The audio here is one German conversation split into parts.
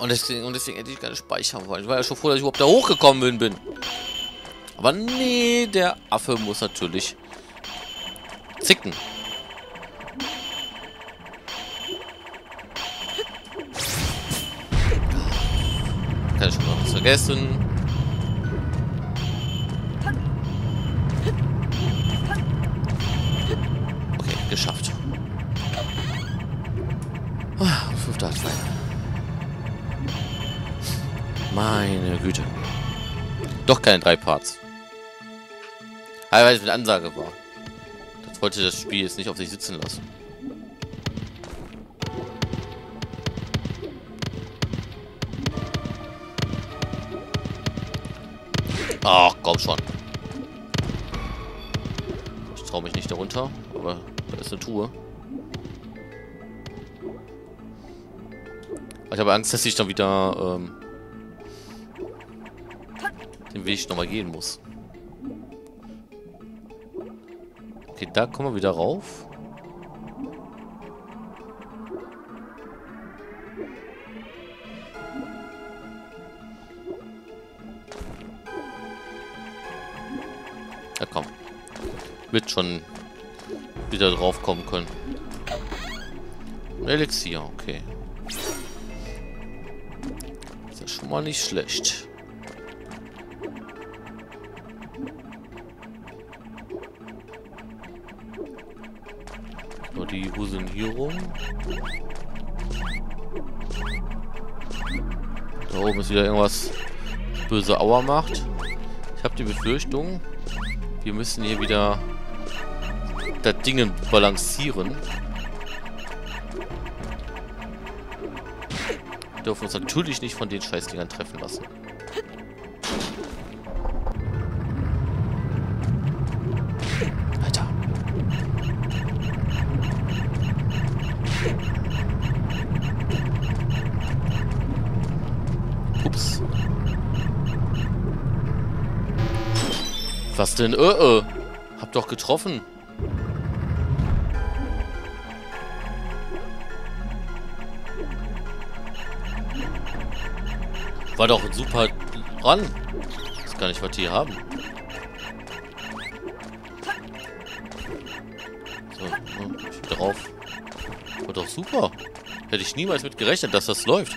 Und deswegen, und deswegen hätte ich gerne speichern wollen. Ich war ja schon froh, dass ich überhaupt da hochgekommen bin. Aber nee, der Affe muss natürlich zicken. Kann ich schon mal was vergessen. Okay, geschafft. Ah, fünfter Advent. Meine Güte. Doch keine drei Parts. Aber weil es mit Ansage war. Das wollte das Spiel jetzt nicht auf sich sitzen lassen. Ach, komm schon. Ich traue mich nicht darunter, aber da ist eine Truhe. Ich habe Angst, dass ich dann wieder ähm, den Weg nochmal gehen muss. Okay, da kommen wir wieder rauf. Ja, komm. Wird schon wieder drauf kommen können. Elixier, okay. Ist ja schon mal nicht schlecht. Rum. Da oben ist wieder irgendwas böse Auer macht. Ich habe die Befürchtung, wir müssen hier wieder das Ding balancieren. Wir dürfen uns natürlich nicht von den Scheißdingern treffen lassen. Denn? Äh, äh. Hab doch getroffen. War doch super ran. Ich weiß gar nicht, was die hier haben. So, hm, ich drauf. War doch super. Hätte ich niemals mit gerechnet, dass das läuft.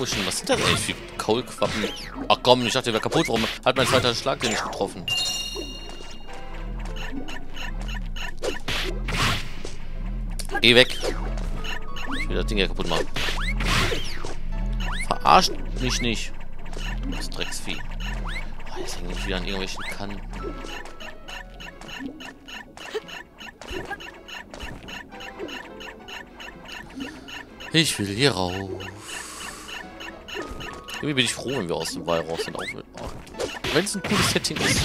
Komischen, was sind das eigentlich für Kaulquappen? Ach komm, ich dachte, der wäre kaputt. Warum hat mein zweiter Schlag den nicht getroffen? Geh weg. Ich will das Ding hier kaputt machen. Verarscht mich nicht. Das Drecksvieh. Oh, jetzt hänge ich wieder an irgendwelchen Kanten. Ich will hier rauf. Irgendwie bin ich froh, wenn wir aus dem Wall raus sind. Wenn es ein cooles Setting ist.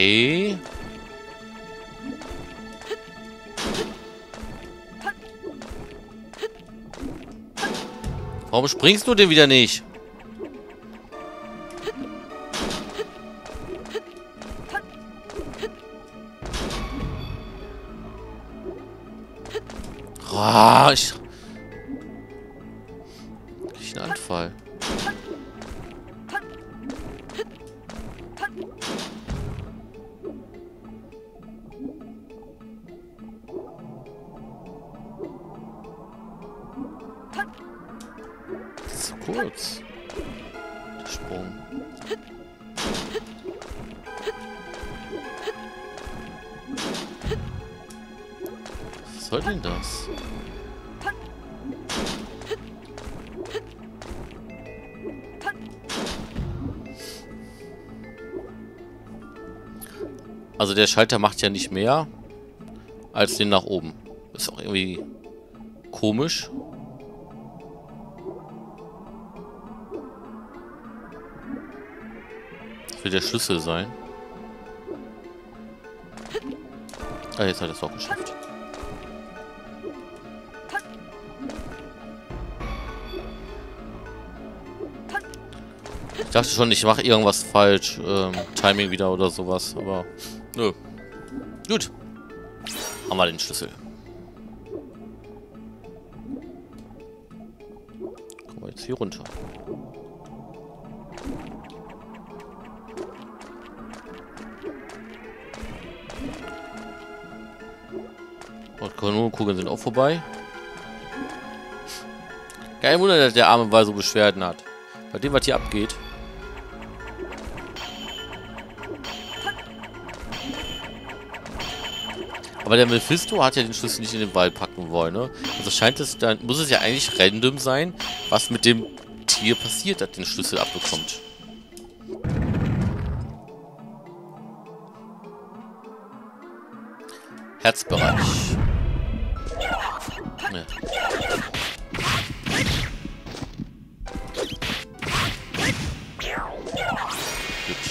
Okay. Warum springst du denn wieder nicht? Kurz. Sprung. Was soll denn das? Also der Schalter macht ja nicht mehr. als den nach oben. Ist auch irgendwie komisch. Das der Schlüssel sein. Ah, jetzt hat er es auch geschafft. Ich dachte schon, ich mache irgendwas falsch. Ähm, Timing wieder oder sowas, aber nö. Gut. Haben wir den Schlüssel. Kommen wir jetzt hier runter. Und Kanonenkugeln sind auch vorbei. Kein Wunder, dass der arme Ball so Beschwerden hat. Bei dem, was hier abgeht. Aber der Mephisto hat ja den Schlüssel nicht in den Wald packen wollen, ne? Also scheint es dann, muss es ja eigentlich random sein, was mit dem Tier passiert, das den Schlüssel abbekommt.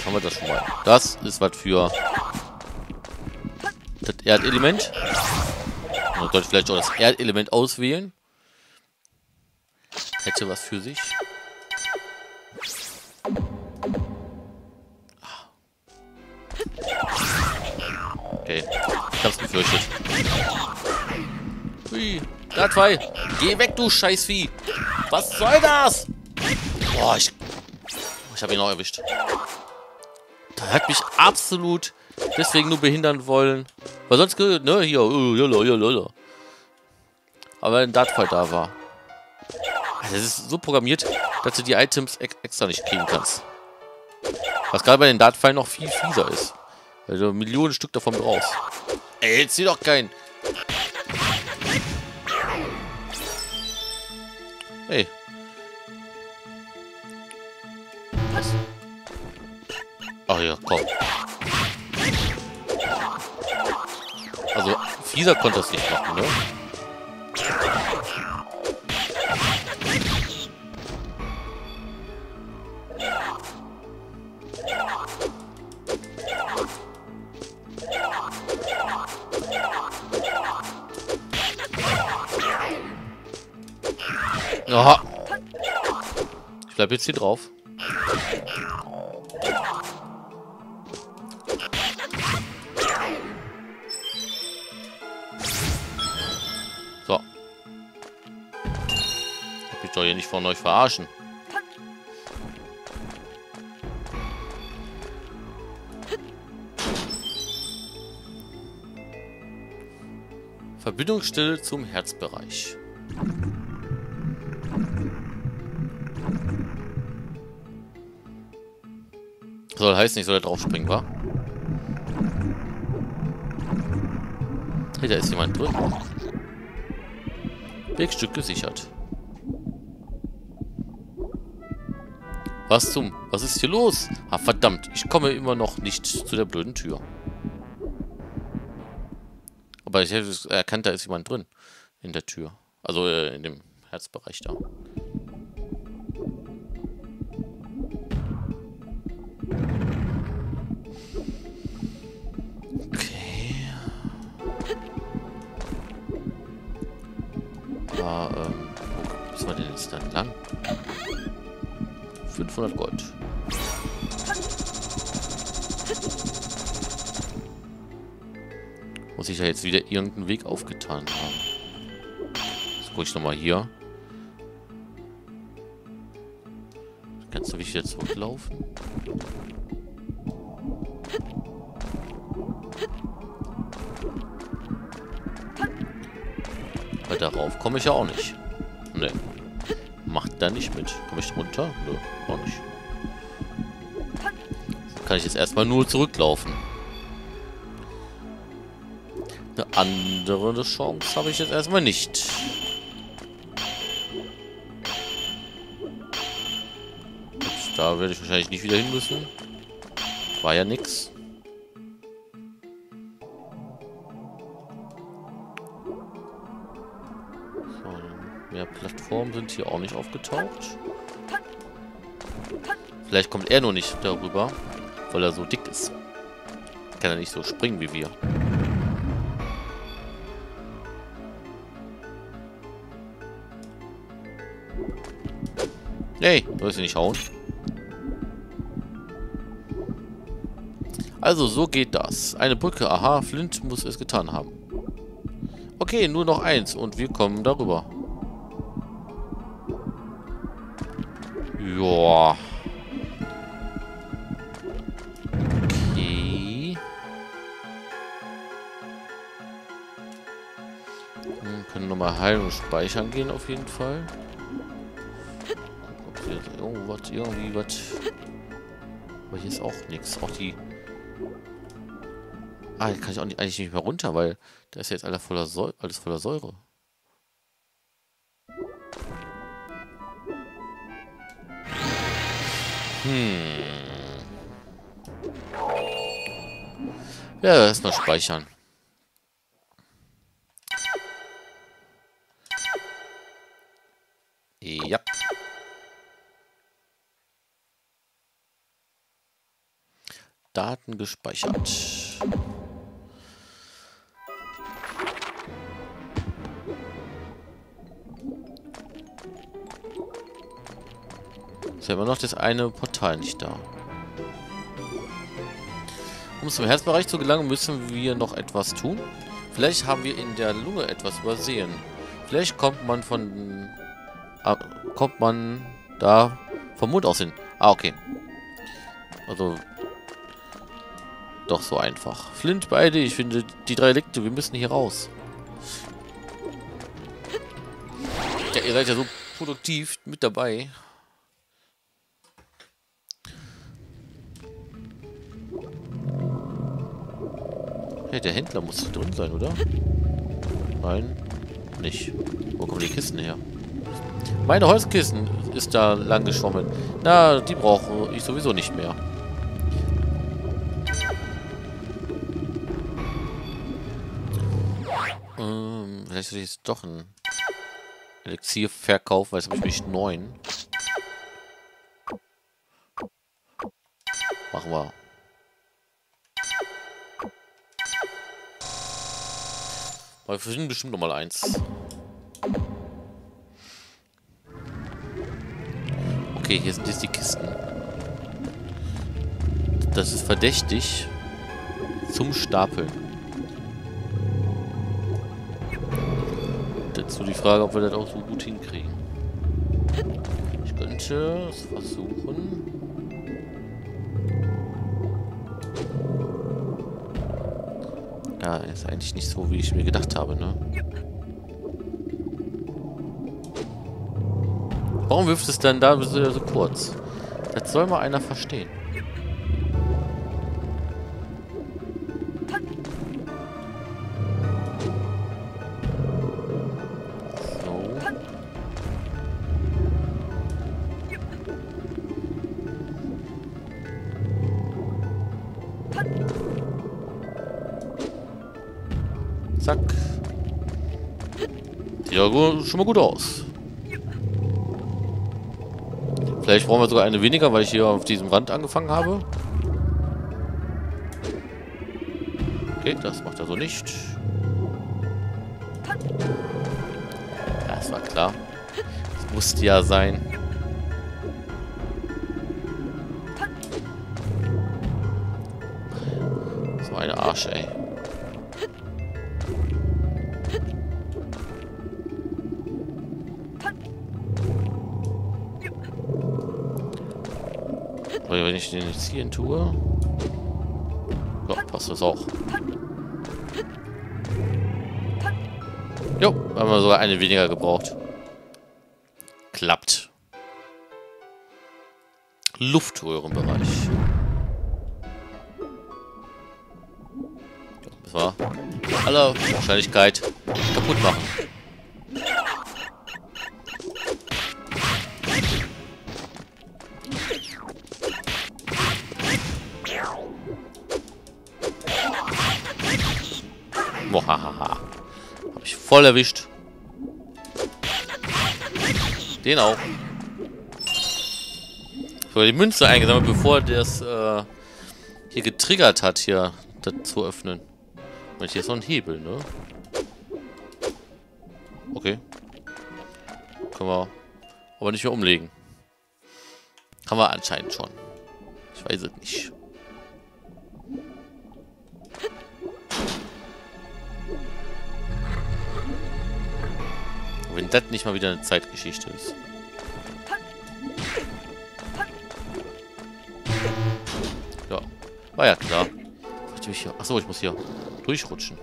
Haben wir das schon mal. Das ist was für das Erdelement. Man sollte vielleicht auch das Erdelement auswählen. Hätte was für sich. Okay, ich hab's befürchtet. Hui, da zwei. Geh weg, du Scheißvieh. Was soll das? Boah, ich... Ich habe ihn auch erwischt. Da hat mich absolut deswegen nur behindern wollen. Weil sonst, ne, hier, jolo, jolo, jolo. Aber ein Dartfall da war. Also das ist so programmiert, dass du die Items ex extra nicht kriegen kannst. Was gerade bei den Dartpfeilen noch viel fieser ist. Du Millionen Stück davon brauchst. Ey, jetzt zieh doch keinen. Hey. Was? Ach ja, komm. Also, fieser konnte das nicht machen, ne? Aha. Ich bleib jetzt hier drauf. Von euch verarschen. Verbindungsstelle zum Herzbereich. Soll heißen, ich soll da drauf springen, wa? Hey, da ist jemand drin. Wegstück gesichert. Was zum... Was ist hier los? Ah, verdammt. Ich komme immer noch nicht zu der blöden Tür. Aber ich hätte erkannt, da ist jemand drin. In der Tür. Also äh, in dem Herzbereich da. Okay. Ah, ähm... Was war denn jetzt da lang? 500 Gold. Muss ich ja jetzt wieder irgendeinen Weg aufgetan haben. Jetzt gucke ich nochmal hier. Kannst du wieder zurücklaufen? Weil darauf komme ich ja auch nicht. Ne. Macht da nicht mit. Komme ich runter? Nö, auch nicht. kann ich jetzt erstmal nur zurücklaufen. Eine andere Chance habe ich jetzt erstmal nicht. Da werde ich wahrscheinlich nicht wieder hin müssen. War ja nix. Plattformen sind hier auch nicht aufgetaucht. Vielleicht kommt er nur nicht darüber, weil er so dick ist. Kann er nicht so springen wie wir. Nee, soll ich nicht hauen? Also, so geht das. Eine Brücke. Aha, Flint muss es getan haben. Okay, nur noch eins und wir kommen darüber. Und speichern gehen auf jeden Fall. Okay, irgendwas, irgendwie was. Aber hier ist auch nichts. Auch die Ah, hier kann ich auch nicht, eigentlich nicht mehr runter, weil da ist ja jetzt alles voller, Säure, alles voller Säure. Hm. Ja, erstmal speichern. Daten gespeichert. ja immer noch das eine Portal nicht da. Um zum Herzbereich zu gelangen, müssen wir noch etwas tun. Vielleicht haben wir in der Lunge etwas übersehen. Vielleicht kommt man von... Äh, kommt man da vom Mund aus hin. Ah, okay. Also... Doch so einfach. Flint, beide, ich finde die drei Relikte, wir müssen hier raus. Ja, ihr seid ja so produktiv mit dabei. Hey, der Händler muss drin sein, oder? Nein, nicht. Wo kommen die Kisten her? Meine Holzkisten ist da lang geschwommen. Na, die brauche ich sowieso nicht mehr. Vielleicht sollte ich jetzt doch ein Elixier verkaufen, weil es habe ich neun. Machen wir. Aber wir finden bestimmt noch mal eins. Okay, hier sind jetzt die Kisten. Das ist verdächtig. Zum Stapeln. Dazu die Frage, ob wir das auch so gut hinkriegen. Ich könnte es versuchen. Ja, ist eigentlich nicht so, wie ich mir gedacht habe, ne? Warum wirft es dann da so kurz? Das soll mal einer verstehen. Ja schon mal gut aus. Vielleicht brauchen wir sogar eine weniger, weil ich hier auf diesem Rand angefangen habe. Okay, das macht er so nicht. Das war klar. Das musste ja sein. So eine Arsch, ey. Wenn ich den jetzt hier tue... Ja, passt das auch. Jo, haben wir sogar eine weniger gebraucht. Klappt. Luftröhrenbereich. Das war aller Wahrscheinlichkeit kaputt machen. Voll erwischt. Den auch. So, die Münze eingesammelt, bevor das äh, hier getriggert hat, hier das zu öffnen. Und hier ist noch ein Hebel, ne? Okay. Können wir aber nicht mehr umlegen. Haben wir anscheinend schon. Ich weiß es nicht. Wenn das nicht mal wieder eine Zeitgeschichte ist. Ja, war ja klar. Achso, ich muss hier durchrutschen.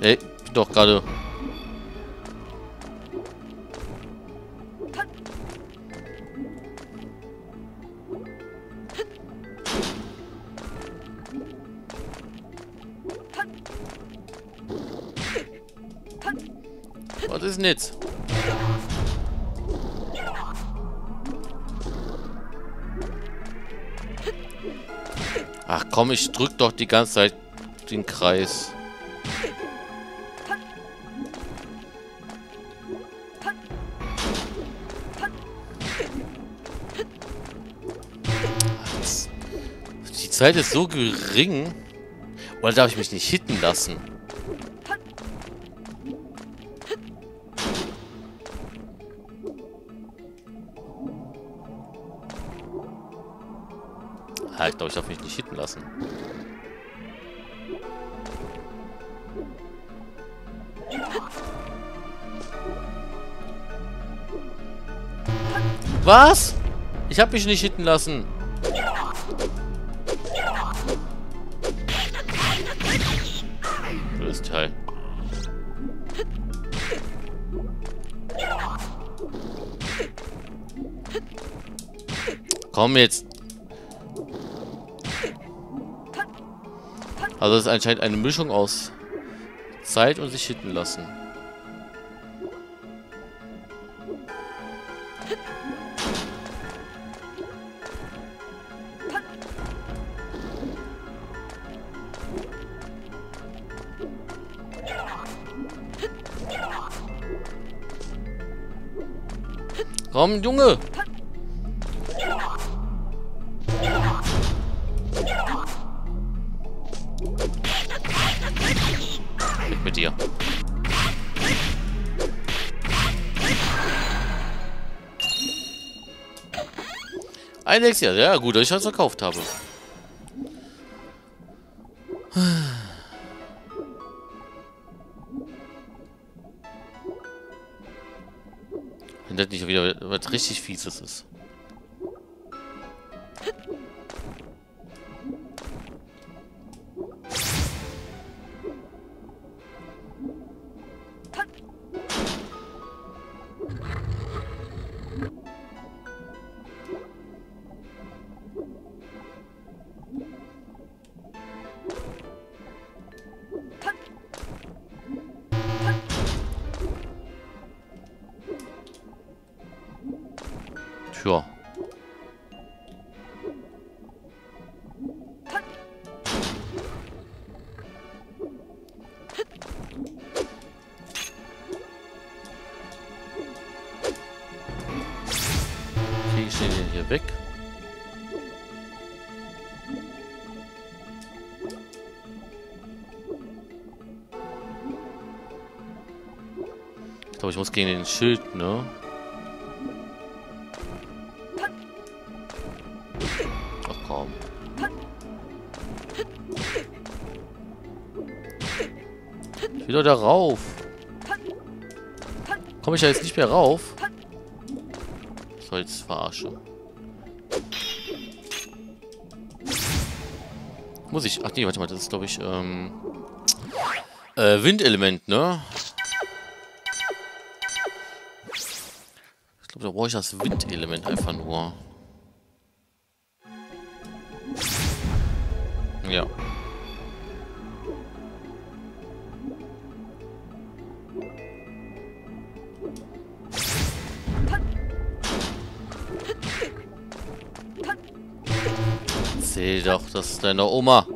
Ey, bin doch gerade... Was ist denn jetzt? Ach komm, ich drück doch die ganze Zeit den Kreis. Die Zeit ist so gering. Oder darf ich mich nicht hitten lassen? Ah, ich glaube, ich darf mich nicht hitten lassen. Was? Ich habe mich nicht hitten lassen. Das Teil. Komm jetzt. Also es ist anscheinend eine Mischung aus Zeit und sich hitten lassen. Komm, Junge! Ein Elixier, ja gut, dass ich das verkauft habe. Wenn das nicht wieder was richtig Fieses ist. Muss gegen den Schild, ne? Ach komm. Ich will doch da rauf. Komme ich da jetzt nicht mehr rauf? So, jetzt verarsche. Muss ich... Ach nee, warte mal, das ist glaube ich, ähm... Äh, Windelement, ne? Glaube, da brauche ich das Windelement einfach nur. Ja. Seh doch, das ist deine Oma.